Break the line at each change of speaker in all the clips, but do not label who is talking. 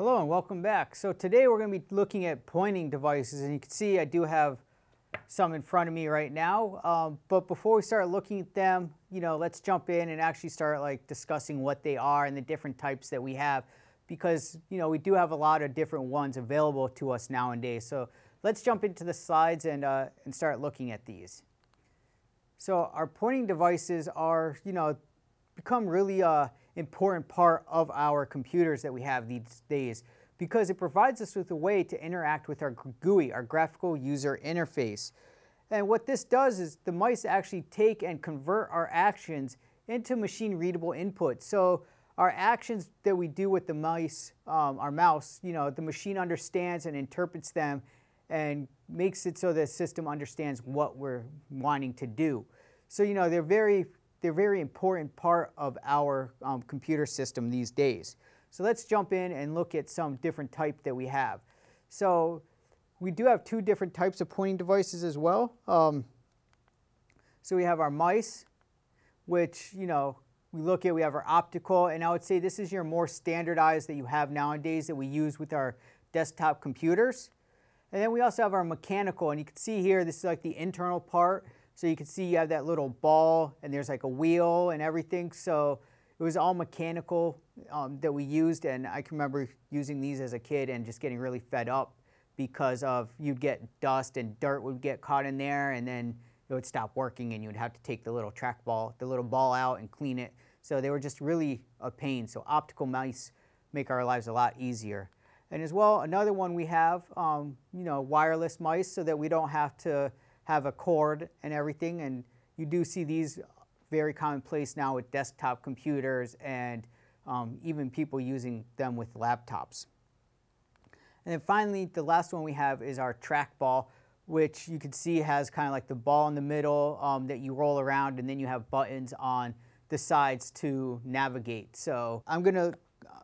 Hello and welcome back. So today we're going to be looking at pointing devices and you can see I do have some in front of me right now. Um, but before we start looking at them, you know, let's jump in and actually start like discussing what they are and the different types that we have because, you know, we do have a lot of different ones available to us nowadays. So let's jump into the slides and, uh, and start looking at these. So our pointing devices are, you know, become really uh, important part of our computers that we have these days because it provides us with a way to interact with our GUI, our graphical user interface. And what this does is the mice actually take and convert our actions into machine readable input. So our actions that we do with the mice, um, our mouse, you know, the machine understands and interprets them and makes it so the system understands what we're wanting to do. So, you know, they're very they're a very important part of our um, computer system these days. So let's jump in and look at some different type that we have. So we do have two different types of pointing devices as well. Um, so we have our mice, which, you know, we look at, we have our optical, and I would say this is your more standardized that you have nowadays that we use with our desktop computers. And then we also have our mechanical, and you can see here, this is like the internal part. So you can see you have that little ball and there's like a wheel and everything. So it was all mechanical um, that we used and I can remember using these as a kid and just getting really fed up because of you'd get dust and dirt would get caught in there and then it would stop working and you'd have to take the little trackball, the little ball out and clean it. So they were just really a pain. So optical mice make our lives a lot easier. And as well, another one we have, um, you know, wireless mice so that we don't have to have a cord and everything. And you do see these very commonplace now with desktop computers and um, even people using them with laptops. And then finally, the last one we have is our trackball, which you can see has kind of like the ball in the middle um, that you roll around and then you have buttons on the sides to navigate. So I'm going to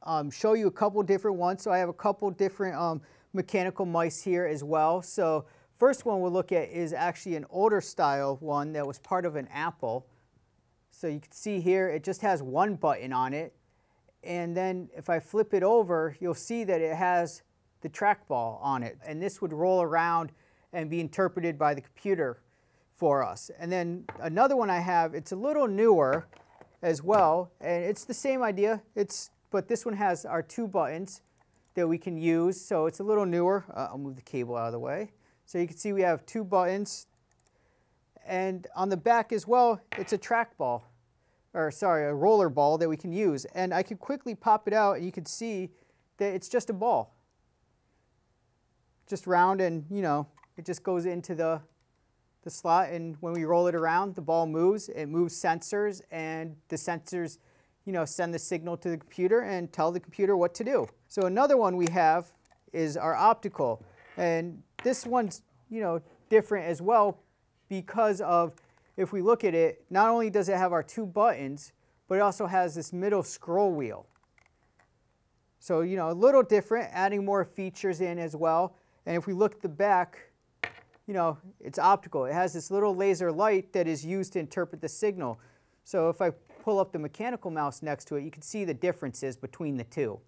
um, show you a couple different ones. So I have a couple different um, mechanical mice here as well. So First one we'll look at is actually an older style one that was part of an Apple. So you can see here it just has one button on it. And then if I flip it over, you'll see that it has the trackball on it. And this would roll around and be interpreted by the computer for us. And then another one I have, it's a little newer as well. And it's the same idea, It's but this one has our two buttons that we can use. So it's a little newer. Uh, I'll move the cable out of the way. So you can see we have two buttons. And on the back as well, it's a trackball, or sorry, a roller ball that we can use. And I can quickly pop it out and you can see that it's just a ball. Just round and, you know, it just goes into the, the slot. And when we roll it around, the ball moves. It moves sensors and the sensors, you know, send the signal to the computer and tell the computer what to do. So another one we have is our optical. And this one's, you know, different as well because of, if we look at it, not only does it have our two buttons, but it also has this middle scroll wheel. So, you know, a little different, adding more features in as well. And if we look at the back, you know, it's optical. It has this little laser light that is used to interpret the signal. So if I pull up the mechanical mouse next to it, you can see the differences between the two.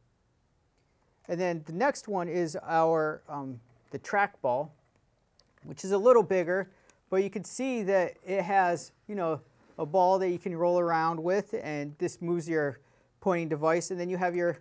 And then the next one is our um, the trackball, which is a little bigger, but you can see that it has, you know, a ball that you can roll around with, and this moves your pointing device, and then you have your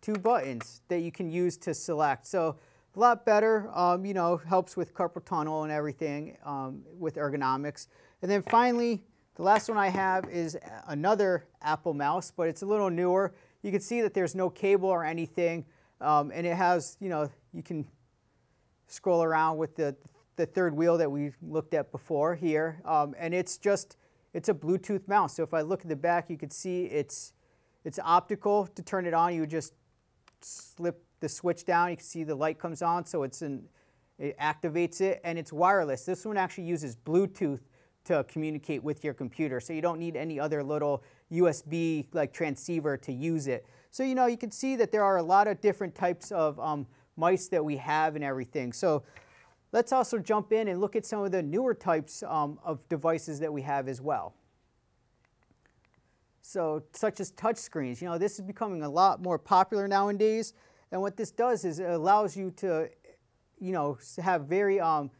two buttons that you can use to select. So a lot better, um, you know, helps with carpal tunnel and everything um, with ergonomics. And then finally, the last one I have is another Apple mouse, but it's a little newer. You can see that there's no cable or anything, um, and it has, you know, you can scroll around with the, the third wheel that we looked at before here. Um, and it's just, it's a Bluetooth mouse. So if I look at the back, you can see it's, it's optical. To turn it on, you just slip the switch down. You can see the light comes on, so it's an, it activates it, and it's wireless. This one actually uses Bluetooth to communicate with your computer, so you don't need any other little USB like transceiver to use it. So you know you can see that there are a lot of different types of um, mice that we have and everything. So let's also jump in and look at some of the newer types um, of devices that we have as well. So such as touch screens. You know, this is becoming a lot more popular nowadays. And what this does is it allows you to, you know, have very um,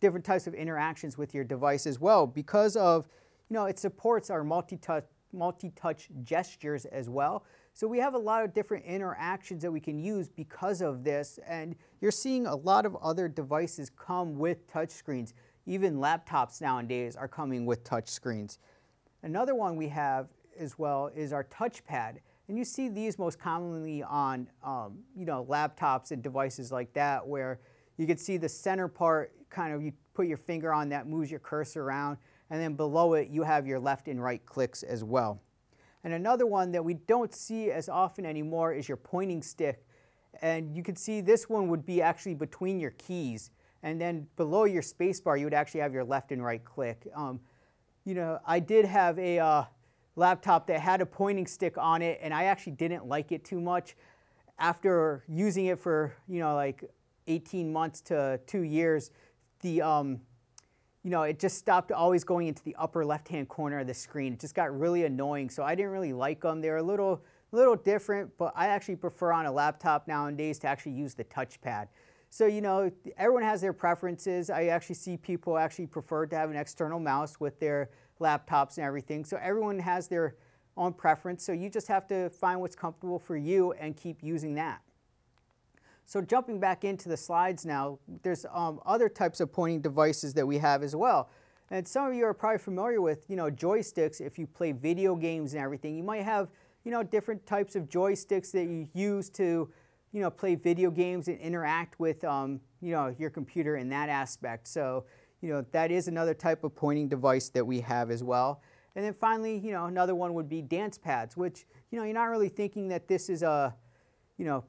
different types of interactions with your device as well because of, you know, it supports our multi-touch multi-touch gestures as well. So we have a lot of different interactions that we can use because of this and you're seeing a lot of other devices come with touchscreens. Even laptops nowadays are coming with touchscreens. Another one we have as well is our touchpad. And you see these most commonly on um, you know, laptops and devices like that where you can see the center part kind of you put your finger on that moves your cursor around and then below it you have your left and right clicks as well. And another one that we don't see as often anymore is your pointing stick. And you can see this one would be actually between your keys. And then below your spacebar, you would actually have your left and right click. Um, you know, I did have a uh, laptop that had a pointing stick on it, and I actually didn't like it too much. After using it for, you know, like 18 months to two years, the um, you know, it just stopped always going into the upper left-hand corner of the screen. It just got really annoying, so I didn't really like them. They're a little, little different, but I actually prefer on a laptop nowadays to actually use the touchpad. So, you know, everyone has their preferences. I actually see people actually prefer to have an external mouse with their laptops and everything. So everyone has their own preference. So you just have to find what's comfortable for you and keep using that. So jumping back into the slides now, there's um, other types of pointing devices that we have as well. And some of you are probably familiar with, you know, joysticks. If you play video games and everything, you might have, you know, different types of joysticks that you use to, you know, play video games and interact with, um, you know, your computer in that aspect. So, you know, that is another type of pointing device that we have as well. And then finally, you know, another one would be dance pads, which, you know, you're not really thinking that this is a, you know,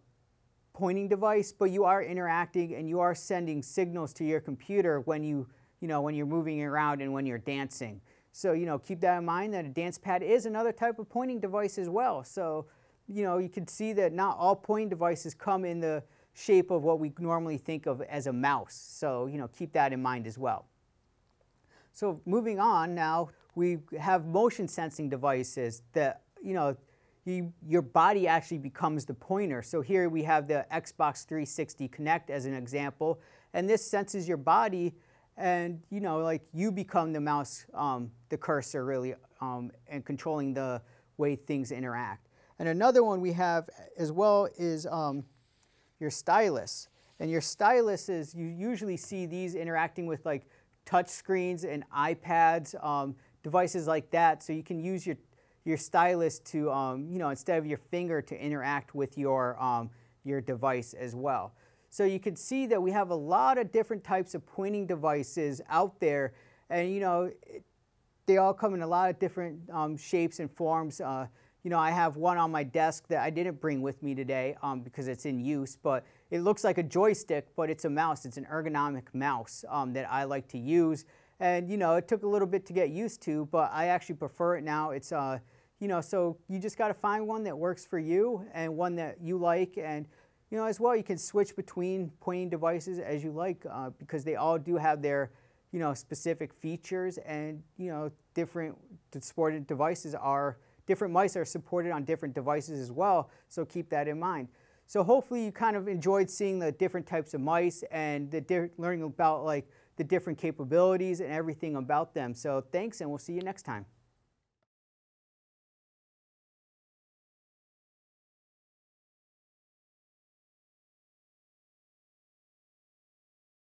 pointing device, but you are interacting and you are sending signals to your computer when you, you know, when you're moving around and when you're dancing. So, you know, keep that in mind that a dance pad is another type of pointing device as well. So, you know, you can see that not all pointing devices come in the shape of what we normally think of as a mouse. So, you know, keep that in mind as well. So moving on now, we have motion sensing devices that, you know, you, your body actually becomes the pointer. So here we have the Xbox 360 Kinect as an example, and this senses your body, and you know, like you become the mouse, um, the cursor really, um, and controlling the way things interact. And another one we have as well is um, your stylus. And your stylus is, you usually see these interacting with like touch screens and iPads, um, devices like that. So you can use your your stylus to, um, you know, instead of your finger to interact with your, um, your device as well. So you can see that we have a lot of different types of pointing devices out there and you know, it, they all come in a lot of different um, shapes and forms. Uh, you know, I have one on my desk that I didn't bring with me today um, because it's in use, but it looks like a joystick, but it's a mouse. It's an ergonomic mouse um, that I like to use. And you know, it took a little bit to get used to, but I actually prefer it now. It's uh, you know, so you just got to find one that works for you and one that you like. And, you know, as well, you can switch between pointing devices as you like uh, because they all do have their, you know, specific features and, you know, different supported devices are, different mice are supported on different devices as well. So keep that in mind. So hopefully you kind of enjoyed seeing the different types of mice and the learning about like the different capabilities and everything about them. So thanks and we'll see you next time.